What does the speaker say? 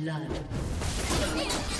blood.